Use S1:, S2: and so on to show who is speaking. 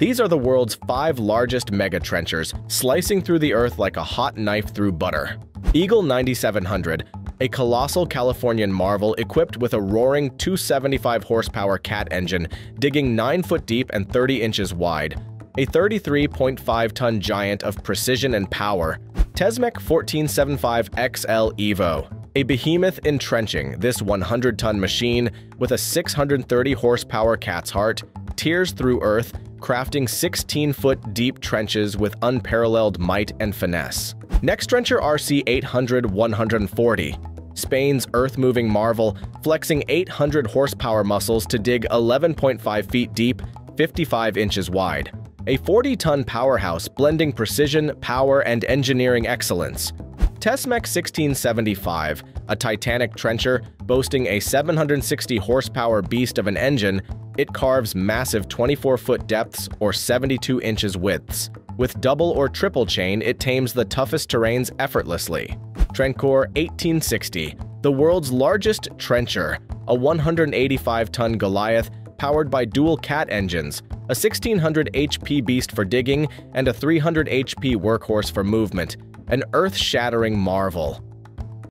S1: These are the world's five largest mega trenchers, slicing through the earth like a hot knife through butter. Eagle 9700, a colossal Californian marvel equipped with a roaring 275 horsepower cat engine, digging 9 foot deep and 30 inches wide. A 33.5 ton giant of precision and power. Tesmec 1475 XL Evo. A behemoth entrenching, this 100 ton machine, with a 630 horsepower cat's heart, tears through earth, crafting 16-foot deep trenches with unparalleled might and finesse. Next trencher RC 800 140, Spain's earth-moving marvel, flexing 800 horsepower muscles to dig 11.5 feet deep, 55 inches wide. A 40-ton powerhouse blending precision, power, and engineering excellence. Tesmec 1675, a Titanic trencher boasting a 760 horsepower beast of an engine, it carves massive 24-foot depths or 72 inches widths. With double or triple chain, it tames the toughest terrains effortlessly. Trencor 1860, the world's largest trencher, a 185-ton Goliath powered by dual cat engines, a 1600 HP beast for digging, and a 300 HP workhorse for movement, an earth-shattering marvel.